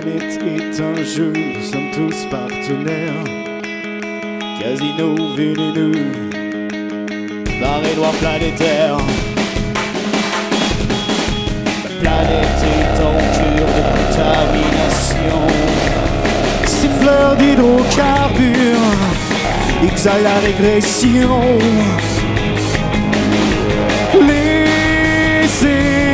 planète est un jeu, nous sommes tous partenaires. Casino vénéneux, barré noir planétaire. La planète est en cure de contamination. Ces fleurs d'hydrocarbures exhalent la régression. Laissez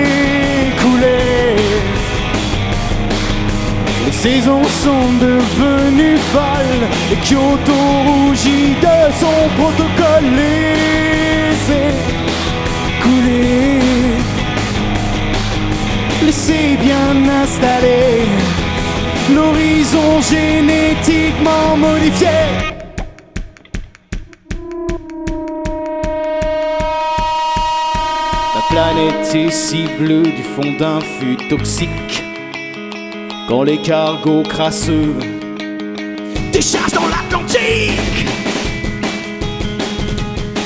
saisons sont devenues folles et Kyoto rougit de son protocole. Laissez couler. Laissez bien installer l'horizon génétiquement modifié. La planète est si bleue du fond d'un fût toxique. Quand les cargos crasseux déchargent dans l'Atlantique.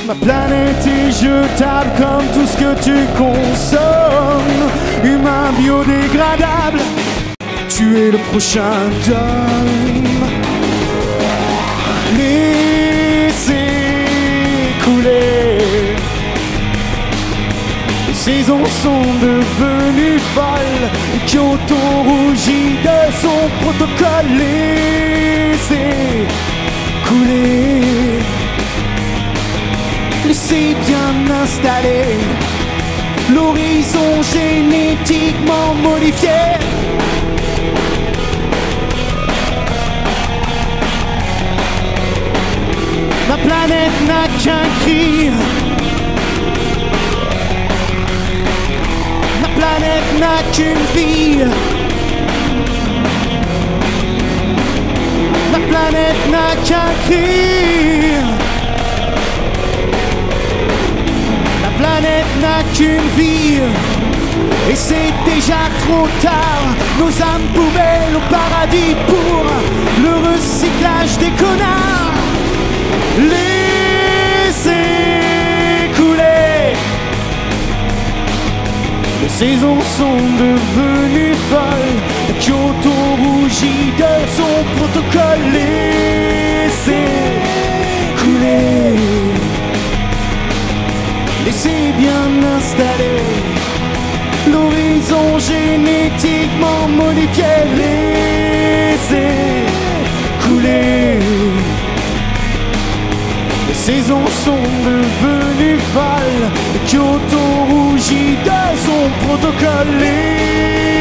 Ma planète est jetable comme tout ce que tu consommes. Humain biodégradable, tu es le prochain homme. Laissez couler. Sont devenues folles. Kyoto rougit de son protocole. Laissez couler. Laissez bien installer l'horizon génétiquement modifié. Ma planète n'a qu'un cri. Planète n'a qu'une vie. Ma planète n'a qu'un cri. La planète n'a qu'une vie. Et c'est déjà trop tard. Nos âmes poubelles au paradis pour le recyclage des connards. Saisons sont devenues folles. Kyoto rougit de son protocole. Laissez couler. Laissez bien installer l'horizon génétiquement modifié. Saisons sont devenues folles. Kyoto rougit de son protocole.